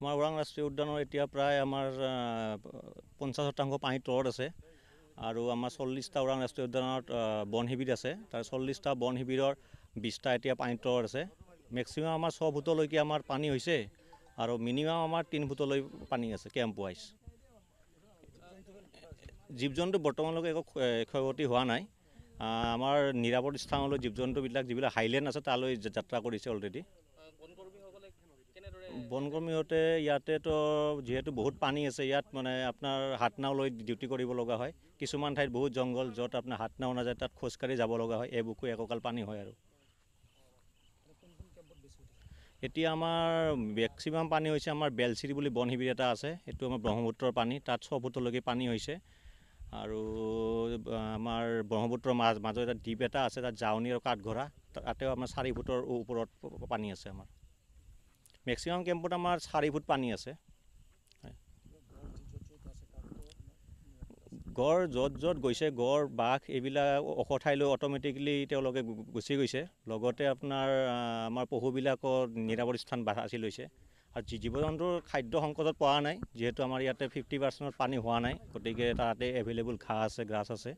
আমাৰ ওৰাং ৰাষ্ট্ৰীয় উদ্যানৰ এতিয়া প্ৰায় আমাৰ পঞ্চাছ শতাংশ পানীৰ তলত আছে। আৰু আমাৰ চল্লিছটা ওৰাং ৰাষ্ট্ৰীয় উদ্যানত বন শিবিৰ আছে। তাৰ চল্লিছটা বন শিবিৰৰ বিছটা এতিয়া পানীৰ তলত আছে। মেক্সিমাম আমাৰ ছয় ফুটলৈকে আমাৰ পানী হৈছে আৰু মিনিমাম আমাৰ তিনি ফুটলৈ পানী আছে কেম্প ৱাইজ জীৱ জন্তু বৰ্তমানলৈকে একো ক্ষয়- ক্ষয়ক্ষতি হোৱা নাই। আমাৰ নিৰাপদ স্থানলৈ জীৱ জন্তুবিলাক যিবিলাক হাইলেণ্ড আছে তালৈ যাত্ৰা কৰিছে অলৰেডি বনকৰ্মীহঁতে ইয়াতেতো যিহেতু বহুত পানী আছে ইয়াত মানে আপোনাৰ হাত নাও লৈ ডিউটি কৰিব লগা হয়। কিছুমান ঠাইত বহুত জংঘল য'ত আপোনাৰ হাত নাও নাযায় তাত খোজকাঢ়ি যাব লগা হয় এবুকু একঁকাল পানী হয় আৰু। এতিয়া আমাৰ মেক্সিমাম পানী হৈছে আমাৰ বেলচিৰি বুলি বন শিবিৰ এটা আছে সেইটো আমাৰ ব্ৰহ্মপুত্ৰৰ পানী তাত ছয় ফুটলৈকে পানী হৈছে। আৰু আমাৰ ব্ৰহ্মপুত্ৰৰ মাজ মাজত এটা দ্বীপ এটা আছে তাত জাৱনী আৰু কাঠঘৰা তাতেও আমাৰ চাৰি ফুটৰ ওপৰত পানী আছে আমাৰ। মেক্সিমাম কেম্পত আমাৰ চাৰি ফুট পানী আছে। গড় য'ত য'ত গৈছে গড় বাঘ এইবিলাক ওখ ঠাইলৈ অট'মেটিকেলি তেওঁলোকে গুচি গৈছে। লগতে আপোনাৰ আমাৰ পশুবিলাকৰ নিৰাপদ স্থান বাছি লৈছে। আৰু জীৱ জন্তুৰ খাদ্য সংকটত পৰা নাই যিহেতু আমাৰ ইয়াতে ফিফটি পাৰ্চেণ্টত পানী হোৱা নাই। গতিকে তাতে এভেইলেবল ঘাঁহ আছে গ্ৰাছ আছে।